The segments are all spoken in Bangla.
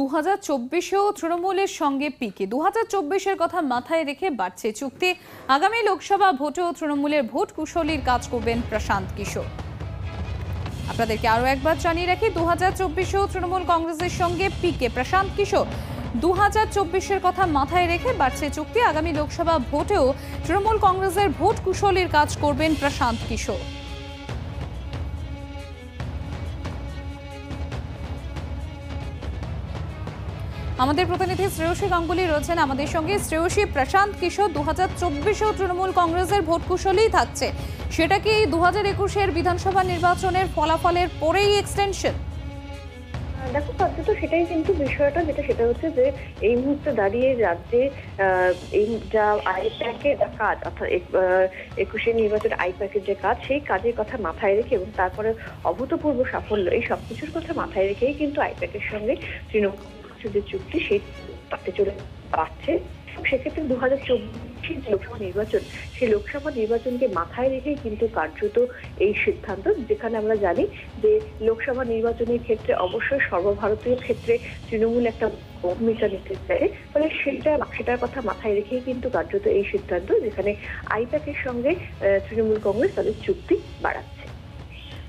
দু হাজার চব্বিশেও তৃণমূলের সঙ্গে পিকে। দু হাজার চব্বিশের কথা মাথায় রেখে বাড়ছে চুক্তি। আগামী লোকসভা ভোটেও তৃণমূলের ভোট কুশলীর কাজ করবেন প্রশান্ত কিশোর। আপনাদেরকে আরও একবার জানিয়ে রাখি দু হাজার চব্বিশেও তৃণমূল কংগ্রেসের সঙ্গে পিকে। প্রশান্ত কিশোর দু হাজার চব্বিশের কথা মাথায় রেখে বাড়ছে চুক্তি। আগামী লোকসভা ভোটেও তৃণমূল কংগ্রেসের ভোট কুশলীর কাজ করবেন প্রশান্ত কিশোর। আমাদের প্রতিনিধি শ্রেয়সী গাঙ্গুলি রয়েছেন আমাদের সঙ্গে। শ্রেয়সী, প্রশান্ত কিশোর দু হাজার চব্বিশেও তৃণমূল কংগ্রেসের ভোট কুশলেই থাকছে। সেটা কি দু হাজার একুশের বিধানসভা নির্বাচনের ফলাফলের পরেই এক্সটেনশন দেখো কার্যত সেটাই কিন্তু বিষয়টা, যেটা সেটা হচ্ছে যে এই মুহূর্তে দাঁড়িয়ে রাজ্যে এই যা আই প্যাকের কাজ, অর্থাৎ একুশে নির্বাচন আই প্যাকের যে কাজ, সেই কাজের কথা মাথায় রেখে এবং তারপরে অভূতপূর্ব সাফল্য, এই সব কিছুর কথা মাথায় রেখেই কিন্তু আই প্যাকের সঙ্গে তৃণমূল কংগ্রেসের যে চুক্তি সেই তাতে চলে পাচ্ছে সেক্ষেত্রে দু হাজার চব্বিশের যে লোকসভা নির্বাচন, সেই লোকসভা নির্বাচনকে মাথায় রেখেই কিন্তু কার্যত এই সিদ্ধান্ত। যেখানে আমরা জানি যে লোকসভা নির্বাচনের ক্ষেত্রে অবশ্যই সর্বভারতীয় ক্ষেত্রে তৃণমূল একটা ভূমিকা নিতে চায়। ফলে সেটা, সেটার কথা মাথায় রেখেই কিন্তু কার্যত এই সিদ্ধান্ত, যেখানে আইপ্যাকের সঙ্গে তৃণমূল কংগ্রেস তাদের চুক্তি বাড়াচ্ছে।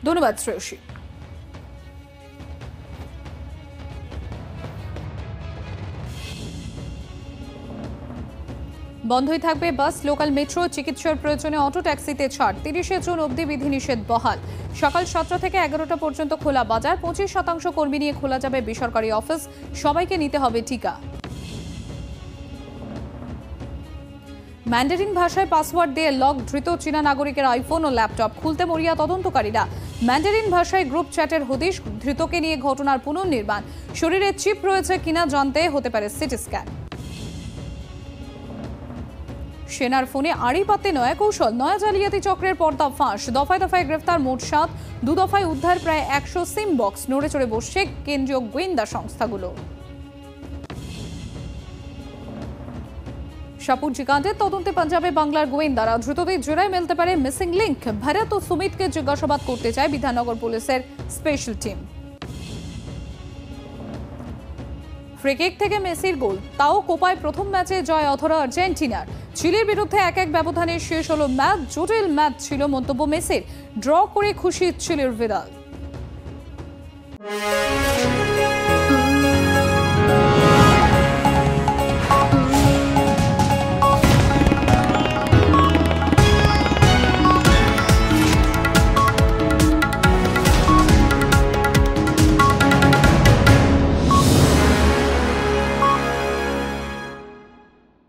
ধন্যবাদ শ্রেয়সী। বন্ধই থাকবে বাস, লোকাল মেট্রো, চিকিৎসার প্রয়োজনে অটো ট্যাক্সিতে ছাড়। তিরিশে জুন অবধি বিধিনিষেধ বহাল। সকাল সাতটা থেকে এগারোটা পর্যন্ত খোলা বাজার। পঁচিশ শতাংশ কর্মী নিয়ে খোলা যাবে বেসরকারি অফিস। সবাইকে নিতে হবে টিকা। ম্যান্ডারিন ভাষায় পাসওয়ার্ড দিয়ে লক ধৃত চীনা নাগরিকের আইফোন ও ল্যাপটপ। খুলতে মরিয়া তদন্তকারীরা। ম্যান্ডারিন ভাষায় গ্রুপ চ্যাটের হদিশ, ধৃতকে নিয়ে ঘটনার পুনর্নির্মাণ। শরীরে চিপ রয়েছে কিনা জানতে হতে পারে সিটি স্ক্যান। সেনার ফোনে আড়ি পাতে নয়া কৌশল, নয়া জালিয়াতি চক্রের পর্দা ফাঁস। দফায় দফায় গ্রেফতার মোট সাত, দু দফায় উদ্ধার প্রায় একশো সিম বক্স। নড়ে চড়ে বসছে কেন্দ্রীয় গোয়েন্দা সংস্থাগুলো। সাপুরজি কাণ্ডের তদন্তে পাঞ্জাবে বাংলার গোয়েন্দারা। দ্রুতদের জোড়ায় মেলতে পারে মিসিং লিঙ্ক ভারত ও সুমিতকে জিজ্ঞাসাবাদ করতে চায় বিধাননগর পুলিশের স্পেশাল টিম। ফ্রিকিক থেকে মেসির গোল। তাও কোপায় প্রথম ম্যাচে জয় অথরা আর্জেন্টিনার। চিলির বিরুদ্ধে এক এক ব্যবধানে শেষ হলো ম্যাচ। জটিল ম্যাচ ছিল মন্তব্য মেসির। ড্র করে খুশি চিলির বিদাল